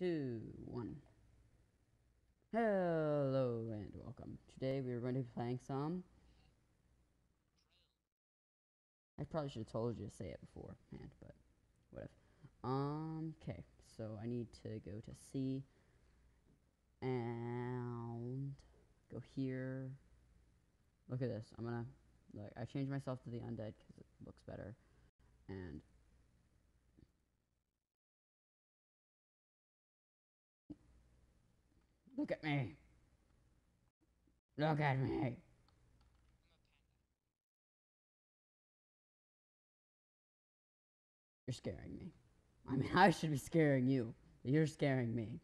two, one. Hello and welcome. Today we are going to be playing some. I probably should have told you to say it beforehand, but whatever. Um, okay, so I need to go to C and go here. Look at this. I'm gonna like I changed myself to the undead because it looks better, and Look at me. Look at me. You're scaring me. I mean, I should be scaring you. You're scaring me.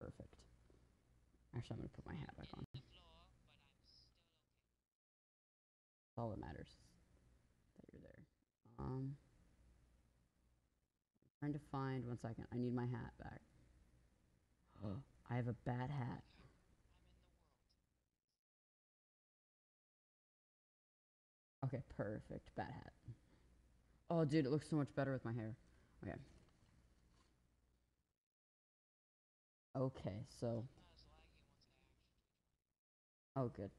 Perfect. Actually, I'm going to put my hat back on. That's all that matters. That you're there. Um. Trying to find one second. I need my hat back. I have a bad hat. Okay, perfect. Bad hat. Oh, dude, it looks so much better with my hair. Okay. Okay, so. Oh, good.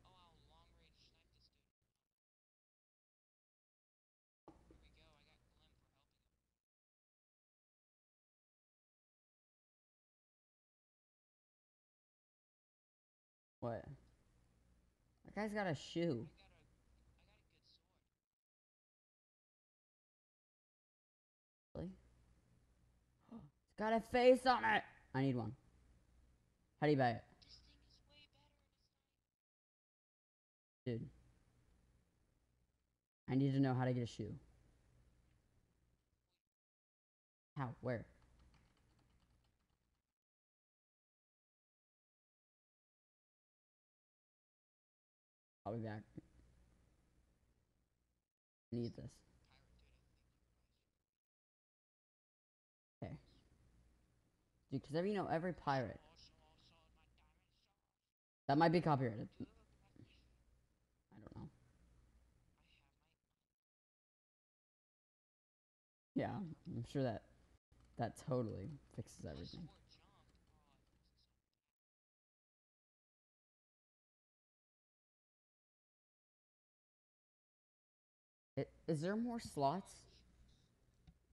What? That guy's got a shoe. Really? It's got a face on it. I need one. How do you buy it? Dude. I need to know how to get a shoe. How? Where? I'll be back. Need this. Okay. Dude, because every, you know, every pirate. That might be copyrighted. I don't know. Yeah, I'm sure that that totally fixes everything. Is there more slots?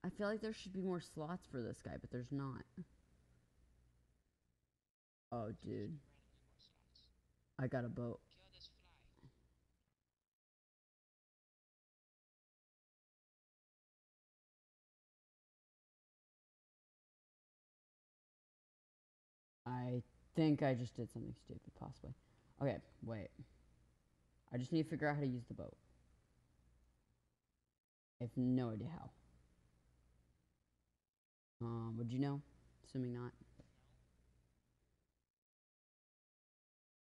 I feel like there should be more slots for this guy, but there's not. Oh, dude. I got a boat. I think I just did something stupid, possibly. Okay, wait. I just need to figure out how to use the boat. I have no idea how. Um, would you know? Assuming not.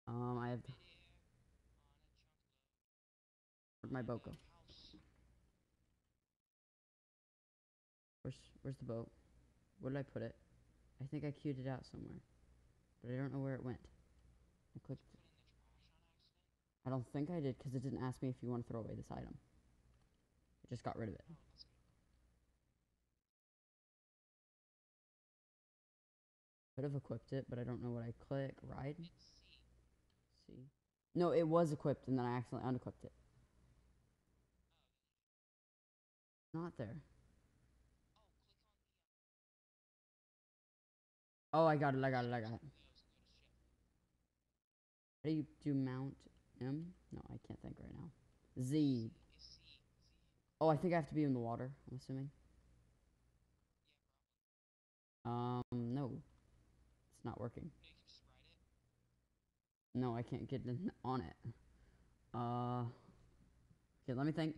Um, I have. My boat go? Where's Where's the boat? Where did I put it? I think I queued it out somewhere, but I don't know where it went. I clicked. I don't think I did because it didn't ask me if you want to throw away this item. Just got rid of it. Could have equipped it, but I don't know what I click. Ride. See. No, it was equipped, and then I accidentally unequipped it. Not there. Oh, I got it. I got it. I got it. How do you do mount M? No, I can't think right now. Z. Oh, I think I have to be in the water. I'm assuming. Um, no, it's not working. No, I can't get on it. Uh, okay, let me think.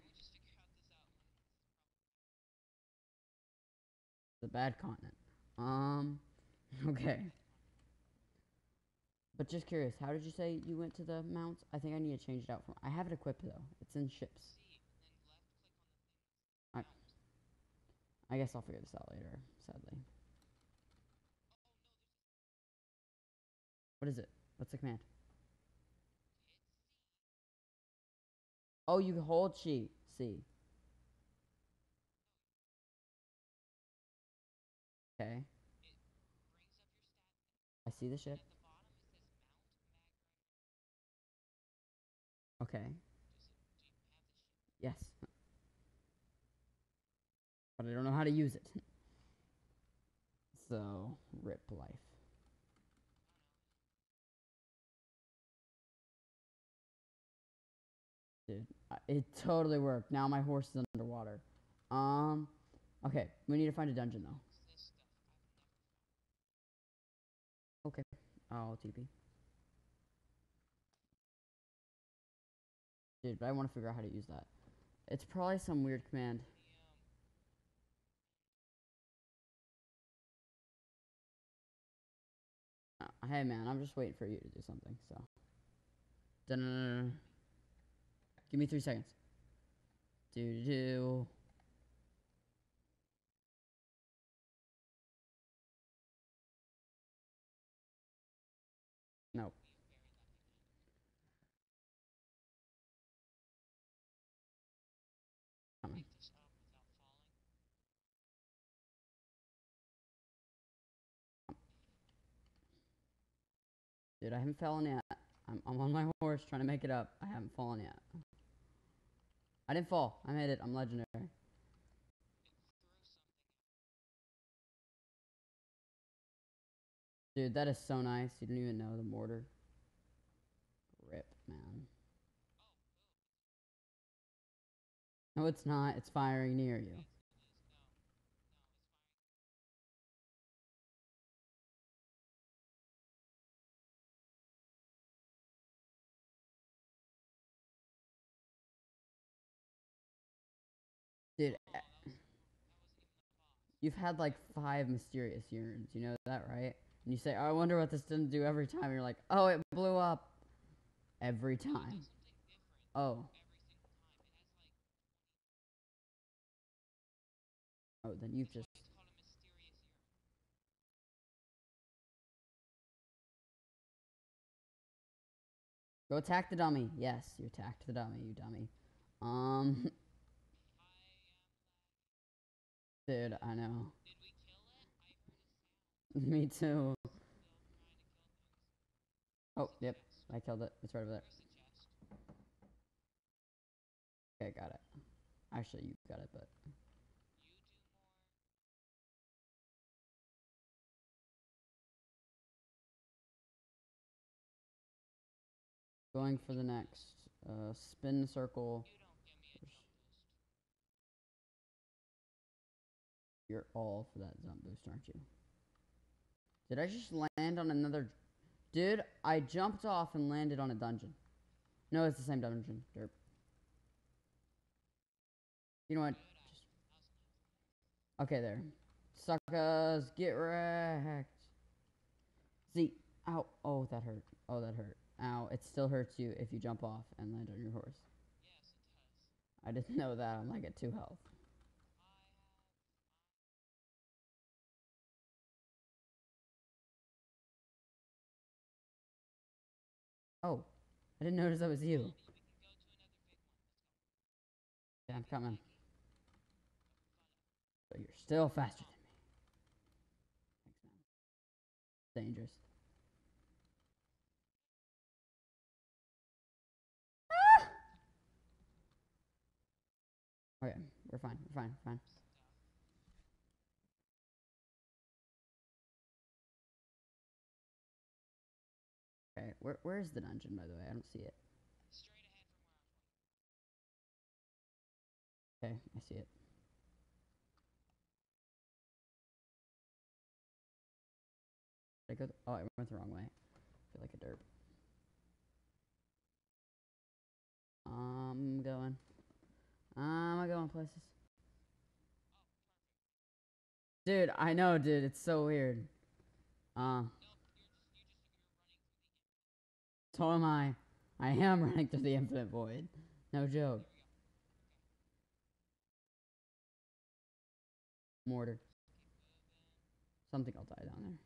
The bad continent. Um, okay. But just curious, how did you say you went to the mounts? I think I need to change it out from. I have it equipped though. It's in ships. I guess I'll figure this out later. Sadly. What is it? What's the command? Oh, you hold she. C. Okay. I see the ship. Okay. Yes. But I don't know how to use it. So, rip life. Dude, it totally worked. Now my horse is underwater. Um, okay, we need to find a dungeon though. Okay, I'll TP. Dude, but I want to figure out how to use that. It's probably some weird command. Hey man, I'm just waiting for you to do something, so. Give me three seconds. Do do. Dude, I haven't fallen yet. I'm, I'm on my horse trying to make it up. I haven't fallen yet. I didn't fall. I made it. I'm legendary. Dude, that is so nice. You didn't even know the mortar. Rip, man. No, it's not. It's firing near you. You've had like five mysterious urns. You know that, right? And you say, oh, I wonder what this didn't do every time. And you're like, oh, it blew up every time. Oh. Oh, then you've just. Go attack the dummy. Yes, you attacked the dummy, you dummy. Um. Dude, I know. Me too. Oh, yep. I killed it. It's right over there. Okay, I got it. Actually, you got it, but. Going for the next. Uh, spin circle. You're all for that jump boost, aren't you? Did I just land on another? Dude, I jumped off and landed on a dungeon. No, it's the same dungeon. Derp. You know what? Just... Okay, there. Suckers, get wrecked. See, ow. Oh, that hurt. Oh, that hurt. Ow. It still hurts you if you jump off and land on your horse. Yes, I didn't know that. I'm like at two health. Oh, I didn't notice that was you. Yeah, I'm coming. But you're still faster than me. Thanks, man. Dangerous. Ah! Okay, we're fine. We're fine. We're fine. Okay, where where's the dungeon by the way? I don't see it. Okay, I see it. Did I go? th- oh, I went the wrong way. I feel like a derp. I'm going. I'm going places. Dude, I know, dude. It's so weird. Uh, so am I. I am running through the infinite void. No joke. Mortar. Something I'll die down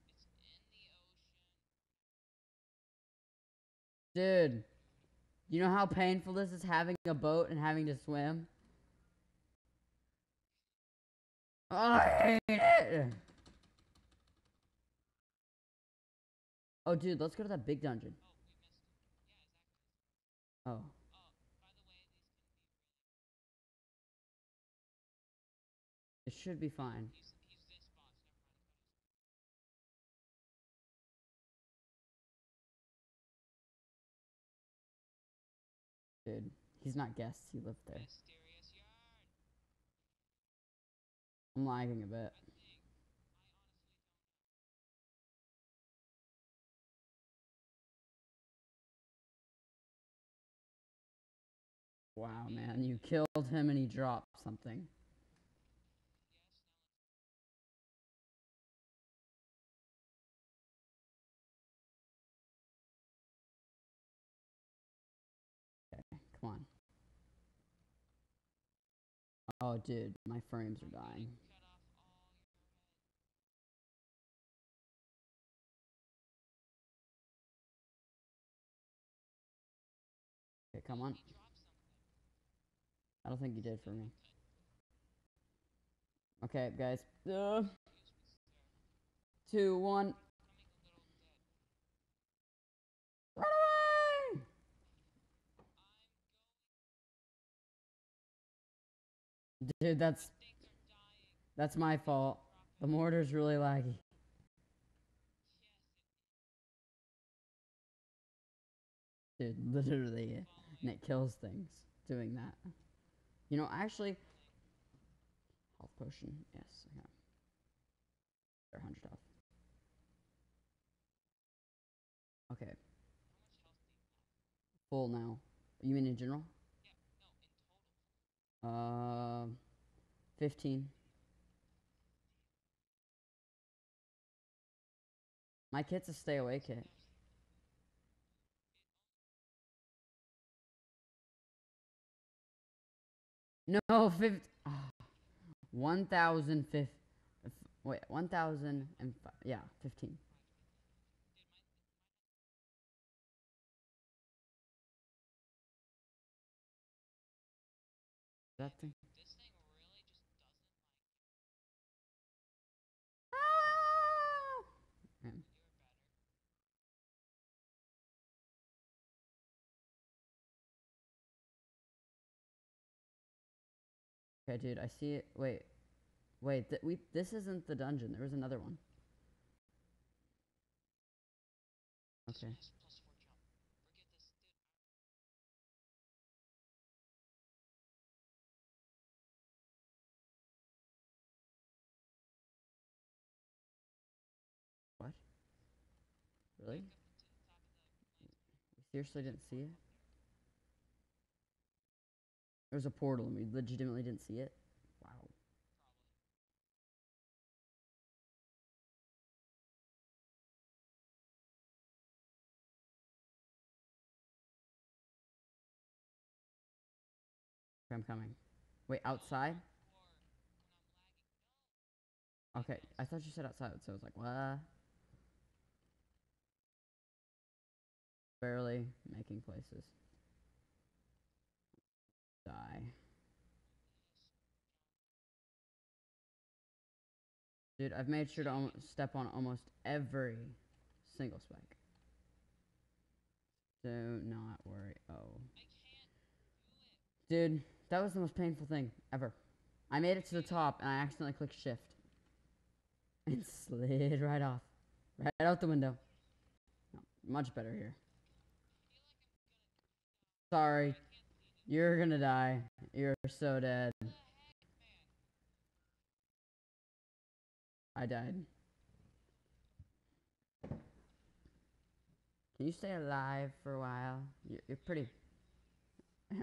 there. Dude, you know how painful this is having a boat and having to swim? Oh, I hate it. Oh, dude, let's go to that big dungeon. Oh. It should be fine. Dude, he's not guests, he lived there. I'm lagging a bit. Wow, man, you killed him and he dropped something. Okay, come on. Oh, dude, my frames are dying. Okay, come on. I don't think you did for me. Okay, guys. Uh, two, one. Run away! Dude, that's that's my fault. The mortar's really laggy. Dude, literally, and it kills things doing that. You know, actually, health potion. Yes, I. Okay, how much health do you have? full now. You mean in general? Yeah, no, in total. Uh, fifteen. My kit's a stay away kit. No, fifth. ah, one thousand fifth. Wait, one thousand and fi- yeah, fifteen. That thing. Okay, dude, I see it. Wait, wait. Th- we this isn't the dungeon. There was another one. Okay. What? Really? We seriously didn't see it. There was a portal, and we legitimately didn't see it. Wow. I'm coming. Wait, outside? Or when I'm lagging. No. Okay, I thought you said outside, so I was like, what? Barely making places. Die. Dude, I've made sure to step on almost every single spike. Do not worry. Oh. I can't do it. Dude, that was the most painful thing ever. I made it to the top and I accidentally clicked shift. And slid right off. Right out the window. No, much better here. Sorry. You're gonna die. You're so dead. I died. Can you stay alive for a while? You're, you're pretty.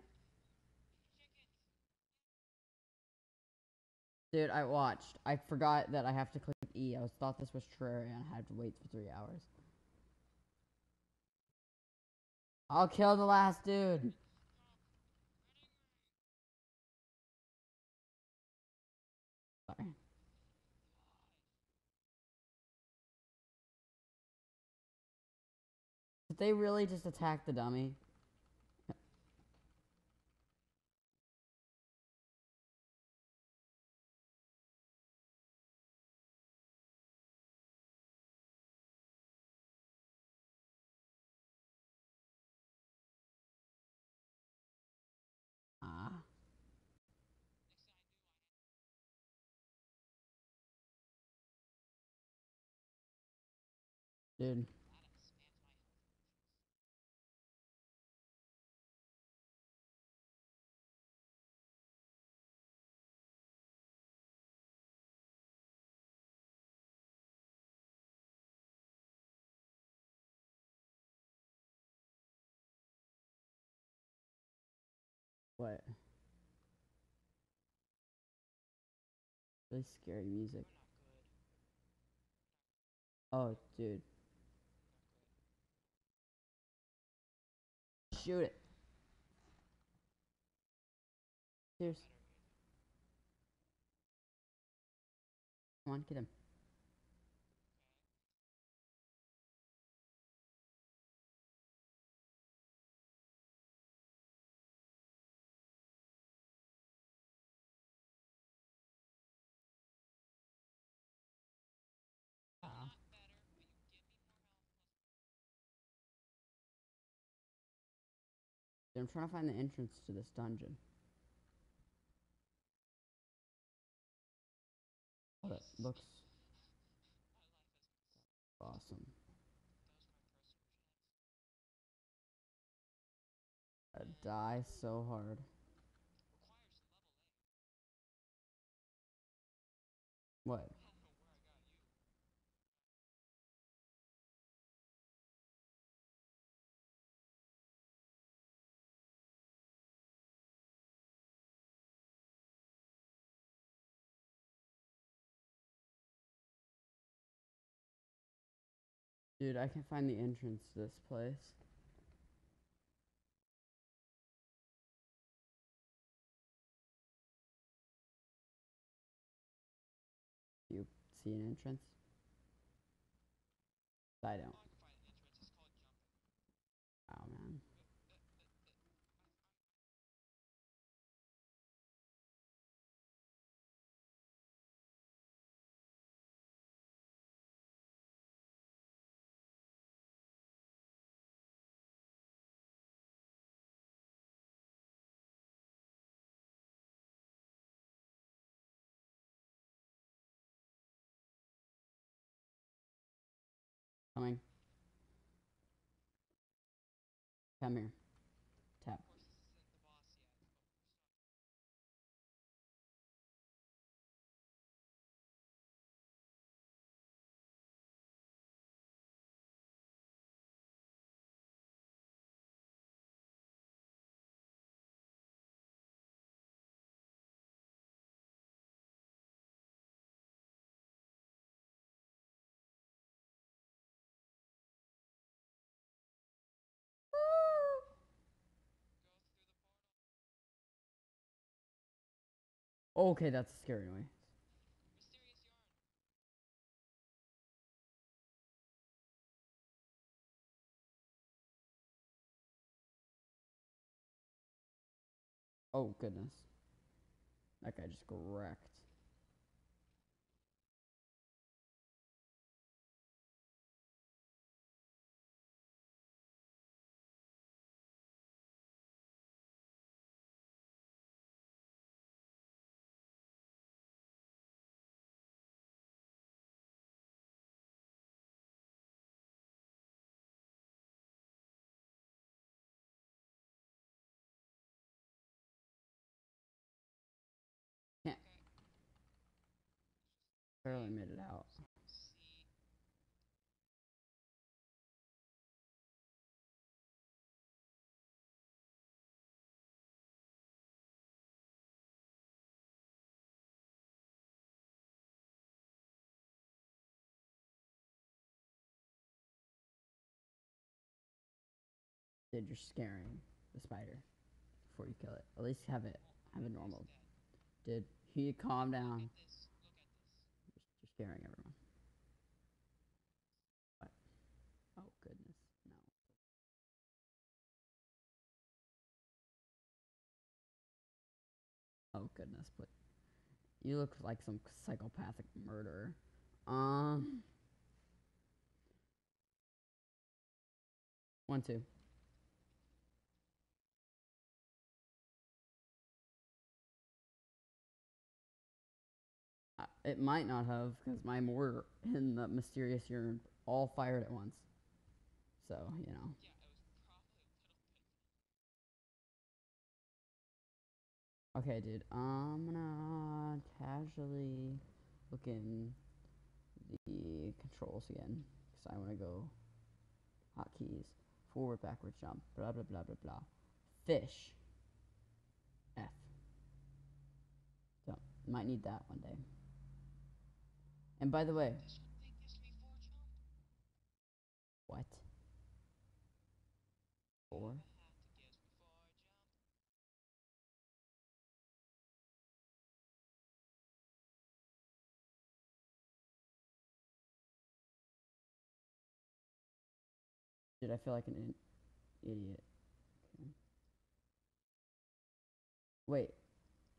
Dude, I watched. I forgot that I have to click E. I was thought this was Terraria and I had to wait for three hours. I'll kill the last dude. Did they really just attack the dummy? Ah. Dude. What? Really scary music. Oh, dude. Shoot it. Cheers. Come on, get him. I'm trying to find the entrance to this dungeon. But it looks awesome. I die so hard. What? Dude, I can find the entrance to this place. You see an entrance? I don't. Come here. Okay, that's a scary noise. Oh goodness. That guy just wrecked. Barely made it out. You're scaring the spider before you kill it. At least have it have it normal. Dude, he calm down. at this. Look at scaring everyone. Oh goodness, no. Oh goodness, but you look like some psychopathic murderer. Um. One, two. It might not have, because my mortar in the mysterious urn all fired at once. So, you know. Yeah, it was probably a little bit. Okay, dude. I'm gonna casually look in the controls again because I want to go hotkeys, forward, backward jump, blah blah blah blah blah. Fish. F. So might need that one day. And by the way, what? Four. Dude, I feel like an idiot. Wait.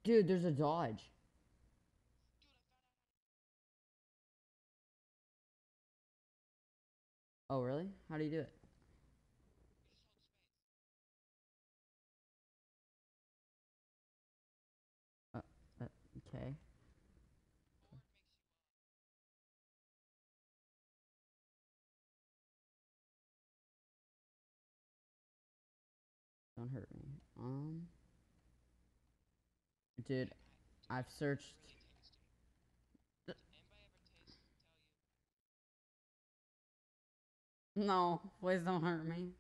Dude, there's a dodge. Oh, really? How do you do it? Space. Uh, okay. Uh, Don't hurt me. Um. Dude, I've searched. really tasty. Th- Anybody ever taste tell you No, please don't hurt me.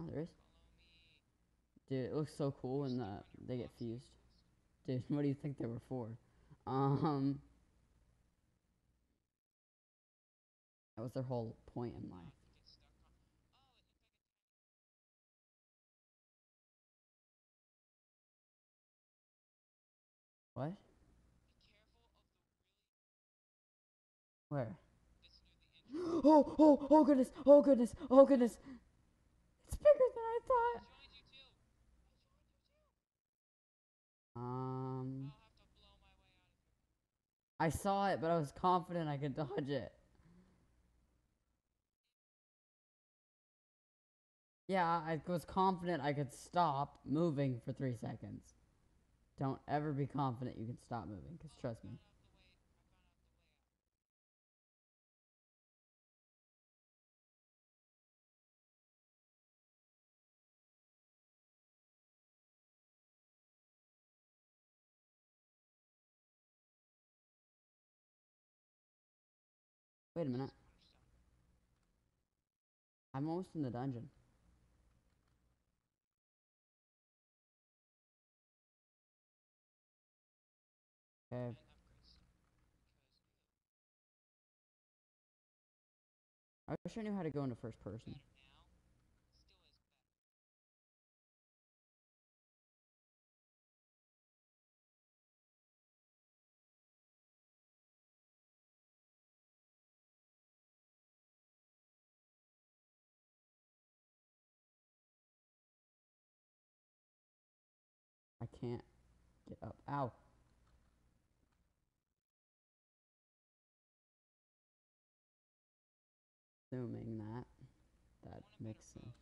Oh, there is. Dude, it looks so cool when the, they get fused. Dude, what do you think they were for? Um. That was their whole point in life. What? Where? Oh, oh, oh goodness, oh goodness, oh goodness. Bigger than I thought. Um. I saw it, but I was confident I could dodge it. Yeah, I was confident I could stop moving for three seconds. Don't ever be confident you can stop moving, because trust me. Wait a minute. I'm almost in the dungeon. Okay. I wish I knew how to go into first person. I can't get up. Ow. Assuming that that makes sense.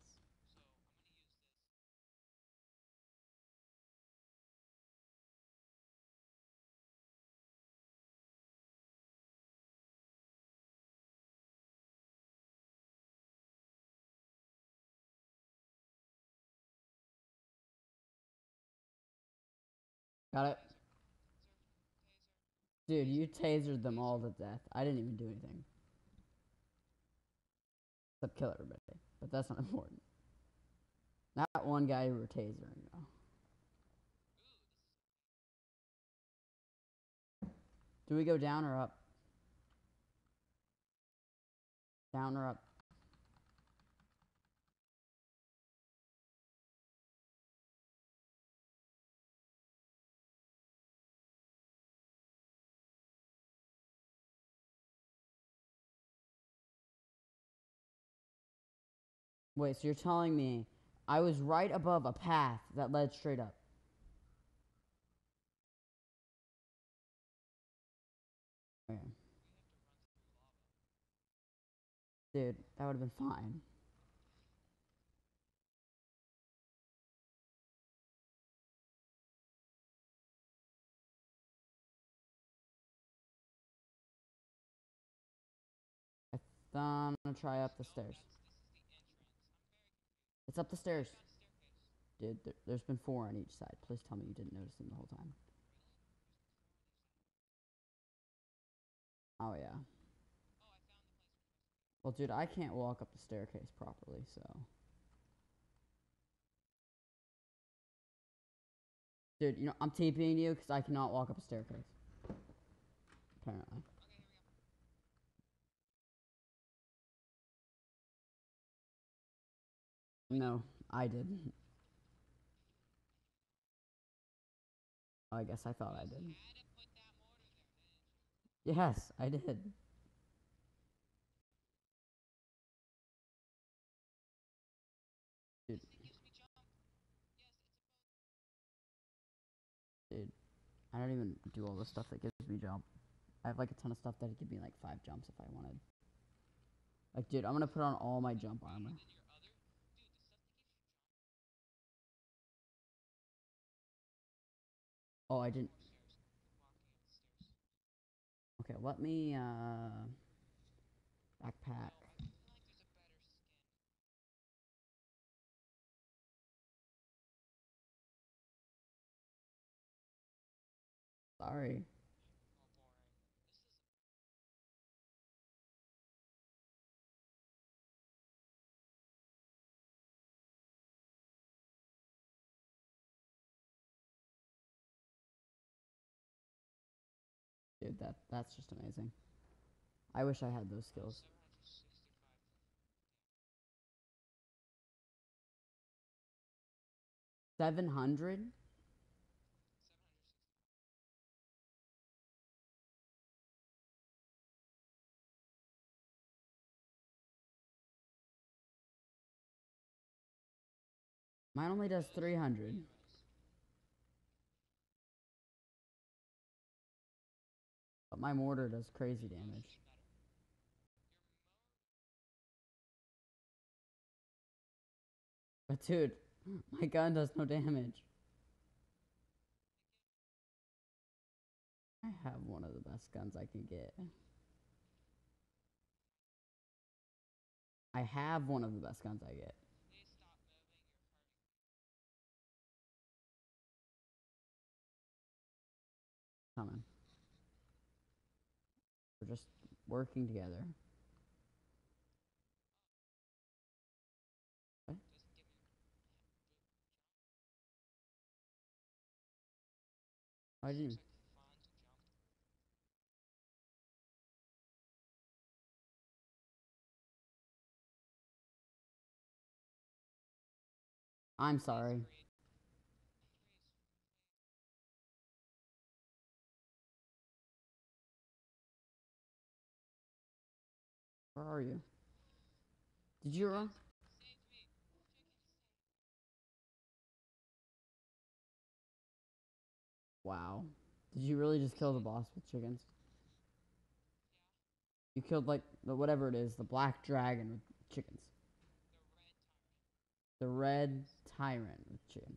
Got it. Dude, you tasered them all to death. I didn't even do anything. Except kill everybody. But that's not important. Not one guy you were tasering, though. Do we go down or up? Down or up? Wait, so you're telling me I was right above a path that led straight up? Okay. Dude, that would have been fine. I'm gonna try up the stairs. It's up the stairs. Dude, there, there's been four on each side. Please tell me you didn't notice them the whole time. Oh, yeah. Well, dude, I can't walk up the staircase properly, so. Dude, you know, I'm TPing you because I cannot walk up a staircase. Apparently. No, I did. I guess I thought I did. Yes, I did. Dude. I don't even do all the stuff that gives me jump. I have like a ton of stuff that'd give me like five jumps if I wanted. Like, dude, I'm gonna put on all my jump armor. Oh, I didn't. Okay, let me, uh, backpack. Sorry. dude. That that's just amazing. I wish I had those skills. Seven hundred. Mine only does 300. But my mortar does crazy damage. But dude, my gun does no damage. I have one of the best guns I can get. I have one of the best guns I get. Coming. Just working together. What? I didn't. I'm sorry. Where are you? Did you run? Wow. Did you really just kill the boss with chickens? You killed like the whatever it is, the black dragon with chickens. The red tyrant with chicken.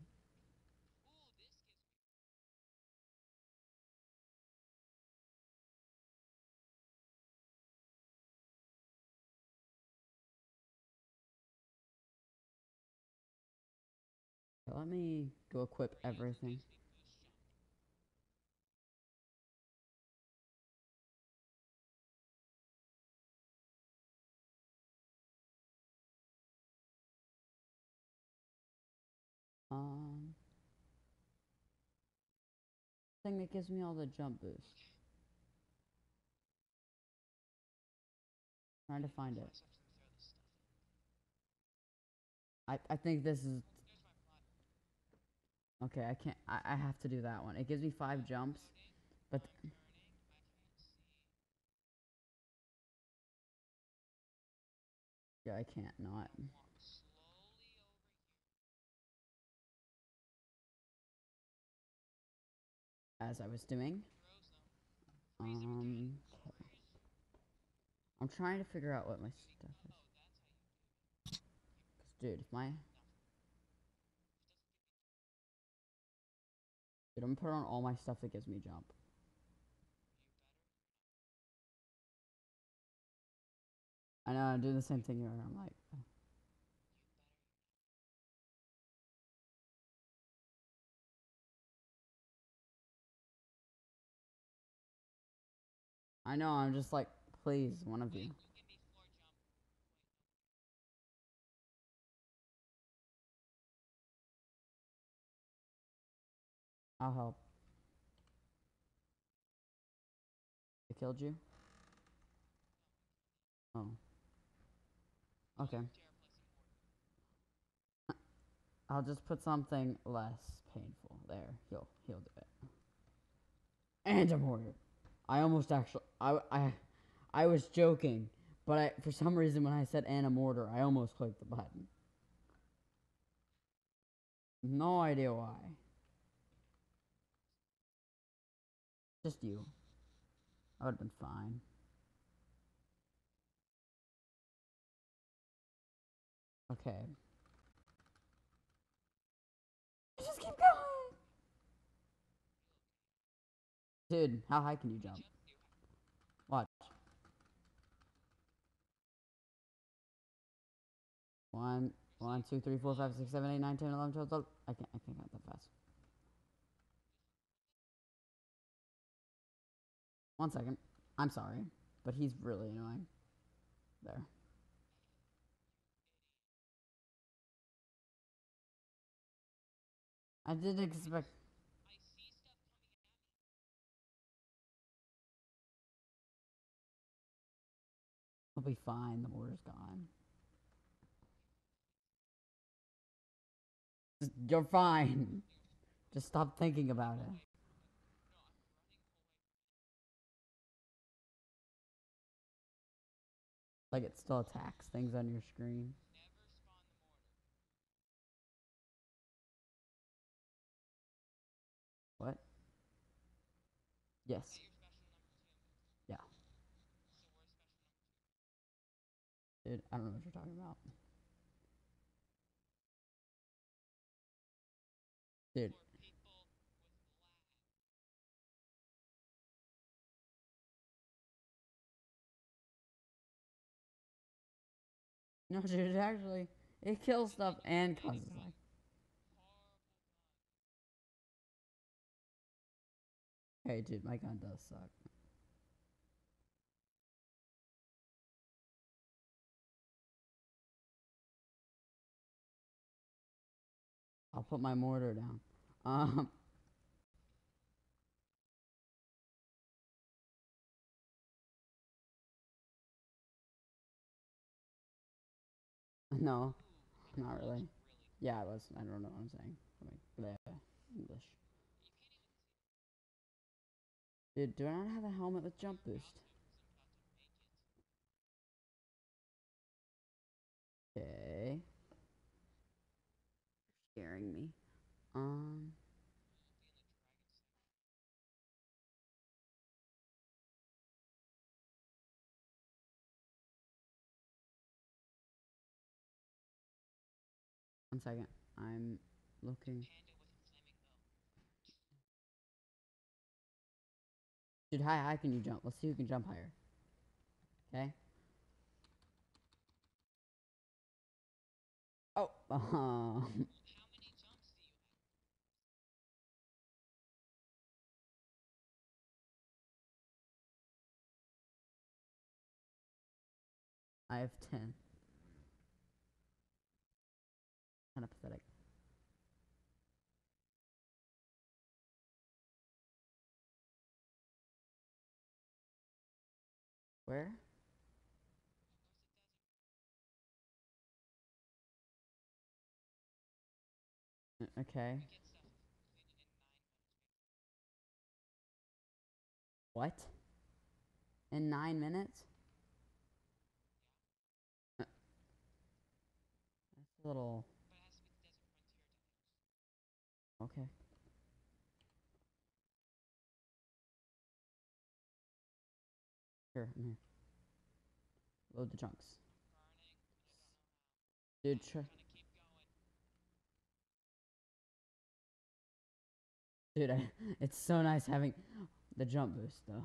Okay, Let me go equip everything. Um, thing that gives me all the jump boost. Trying to find it. I I think this is Okay, I can't. I, I have to do that one. It gives me five jumps, but. Yeah, I can't not. As I was doing. Um. I'm trying to figure out what my stuff is. Dude, my dude, I'm gonna put on all my stuff that gives me jump. I know I'm doing the same thing here. I'm like, uh, I know. I'm just like, please, one of you. I'll help. They killed you? Oh. Okay. I'll just put something less painful. There. He'll he'll do it. And a mortar. I almost actually I I I was joking, but I for some reason when I said and a mortar, I almost clicked the button. No idea why. Just you. I would have been fine. Okay. Just keep going. Dude, how high can you jump? Watch. One, one, two, three, four, five, six, seven, eight, nine, ten, eleven, twelve, twelve. I can't, I can't count that fast. One second. I'm sorry, but he's really annoying. There. I didn't expect. He'll be fine. The mortar's gone. You're fine. Just stop thinking about it. Like it still attacks things on your screen. What? Yes. Yeah. Dude, I don't know what you're talking about. No, dude, it actually it kills stuff and causes lag. Hey, dude, my gun does suck. I'll put my mortar down. Um. No, not really. Yeah, I was. I don't know what I'm saying. Like, bleh, English. Dude, do I not have a helmet with jump boost? Okay. Scaring me. Um. One second. I'm looking. Dude, how high can you jump? Let's see who can jump higher. Okay. Oh, um, I have 10. Kind of pathetic. Where? Uh, Okay. What? In nine minutes? Uh, That's a little. Okay. I'm here. Load the chunks. Dude. Dude, I, it's so nice having the jump boost, though.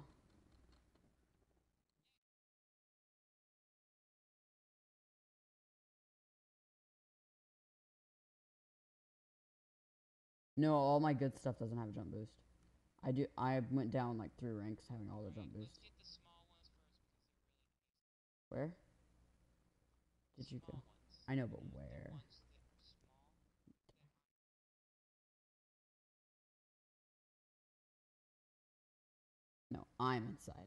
No, all my good stuff doesn't have a jump boost. I do. I went down like three ranks having all the jump Alright, boost. Let's get the small ones first because they're really Where? Did you go? I know, but where? ones that are small. that have- No, I'm inside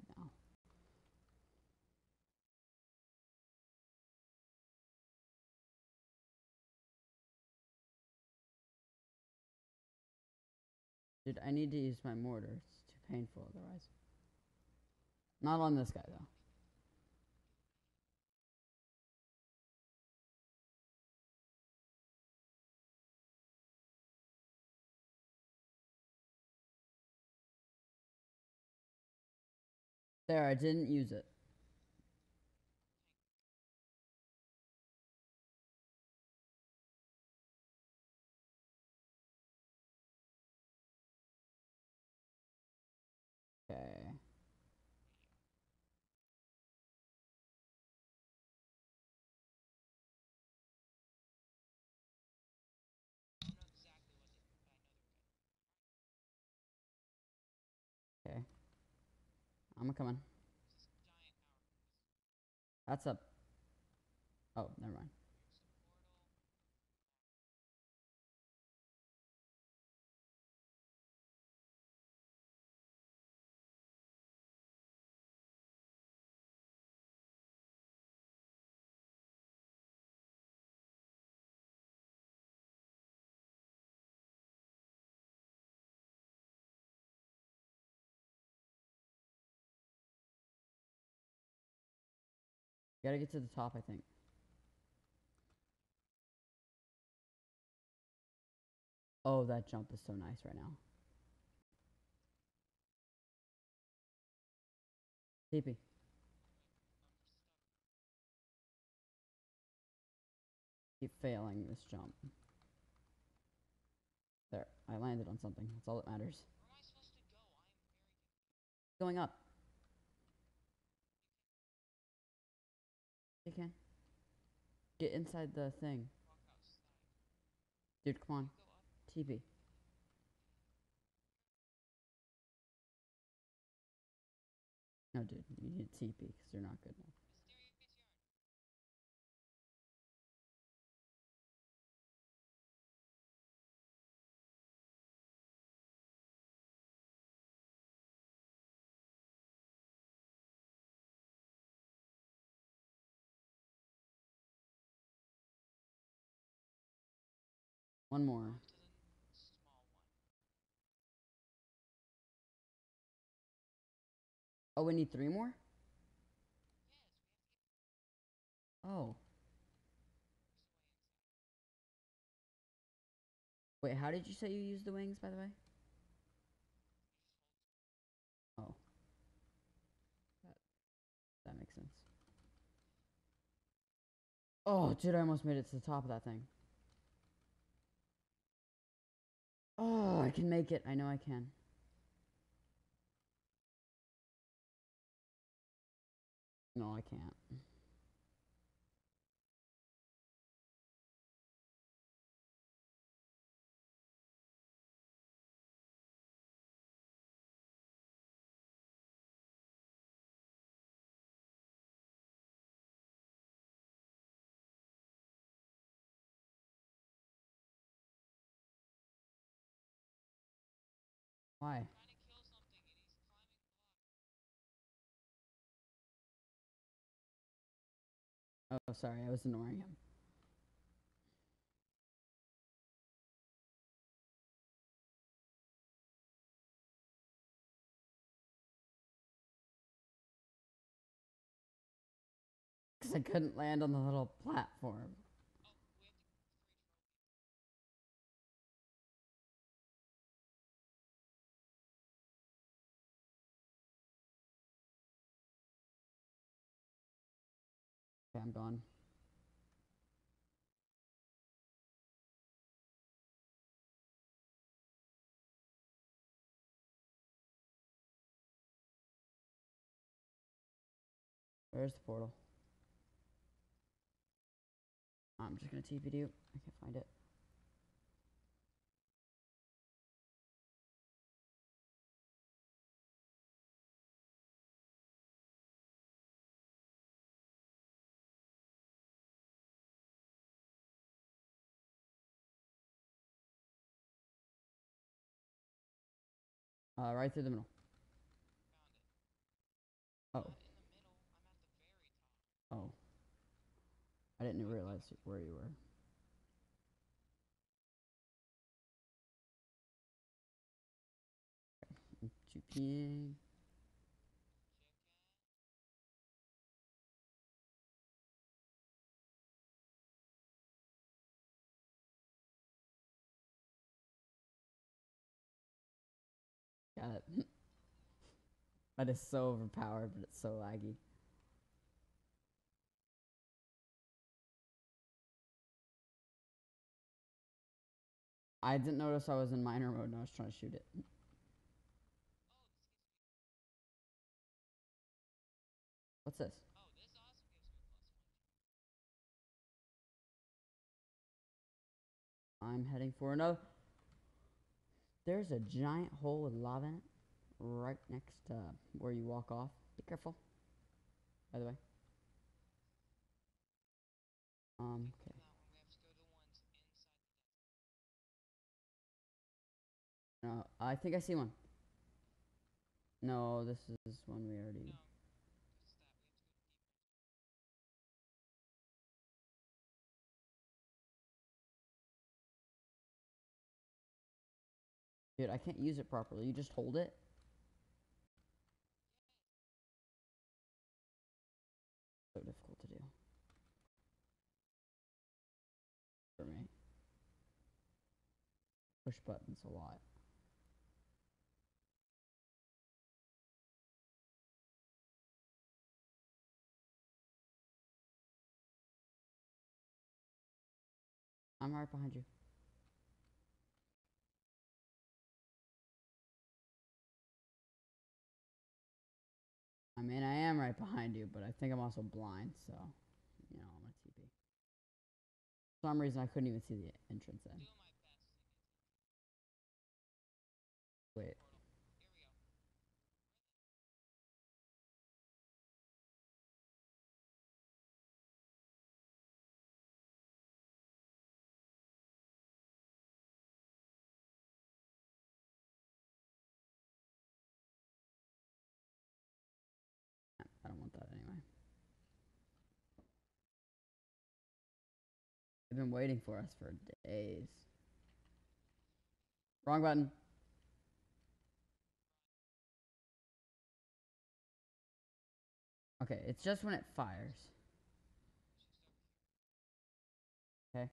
Dude, I need to use my mortar. It's too painful otherwise. Not on this guy though. There, I didn't use it. I'm coming. There's this giant. That's up. Oh, never mind. Gotta get to the top, I think. Oh, that jump is so nice right now. TP. Keep failing this jump. There, I landed on something. That's all that matters. Where am You can. Get inside the thing. Dude, come on. TP. No, dude, you need TP because you're not good One more. Oh, we need three more? Oh. Wait, how did you say you used the wings, by the way? Oh. That, that makes sense. Oh, dude, I almost made it to the top of that thing. Oh, I can make it. I know I can. No, I can't. Blocks. Oh, sorry, I was ignoring him. Because I couldn't land on the little platform. Okay, I'm gone. Where's the portal? I'm just gonna TP you. I can't find it. Uh, right through the middle. Oh, oh. I didn't realize where you were. Okay, I'm Got it. that is so overpowered, but it's so laggy. I didn't notice I was in minor mode and I was trying to shoot it. What's this? I'm heading for another. There's a giant hole with lava in it right next to where you walk off. Be careful. By the way. Um, okay. No, I think I see one. No, this is one we already. Dude, I can't use it properly. You just hold it. So difficult to do. For me. Push buttons a lot. I'm right behind you. I mean, I am right behind you, but I think I'm also blind, so, you know, I'm gonna TP. For some reason, I couldn't even see the entrance in. Doing my best to get to Wait, They've been waiting for us for days. Wrong button. Okay, it's just when it fires. Okay.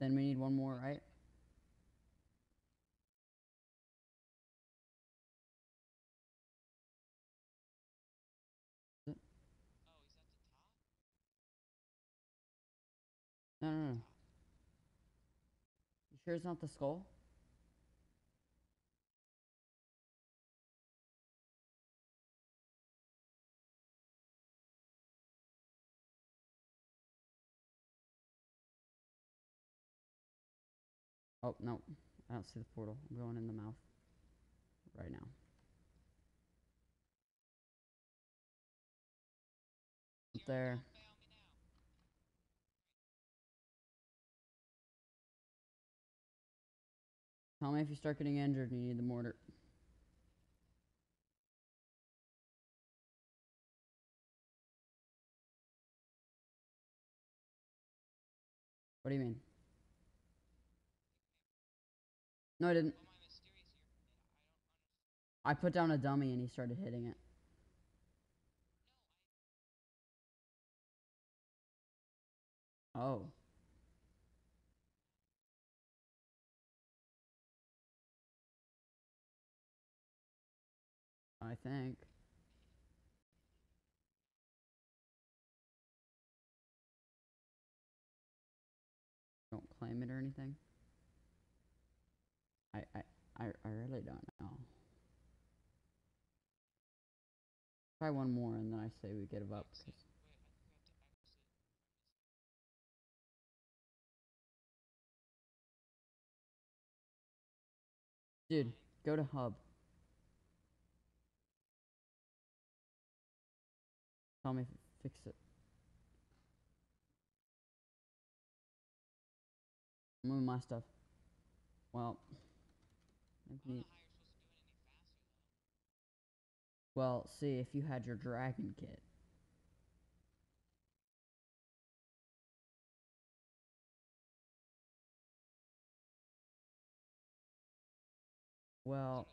Then we need one more, right? No, no, no. You sure it's not the skull? Oh, no. I don't see the portal. I'm going in the mouth right now. There. Tell me if you start getting injured and you need the mortar. What do you mean? No, I didn't. I put down a dummy and he started hitting it. Oh. I think. Don't claim it or anything. I, I, I, I really don't know. Try one more and then I say we give up. Dude, go to hub. Tell me fix it. Move my stuff. Well, I let don't me- know how you're supposed to do it any faster though. well, see if you had your dragon kit. Well,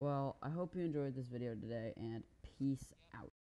well, I hope you enjoyed this video today and peace out.